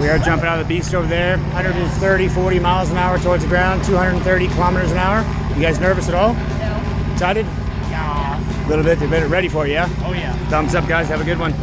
We are jumping out of the beast over there. 130, 40 miles an hour towards the ground, 230 kilometers an hour. You guys nervous at all? No. Excited? Yeah. A little bit. They're better ready for you, yeah? Oh yeah. Thumbs up, guys. Have a good one.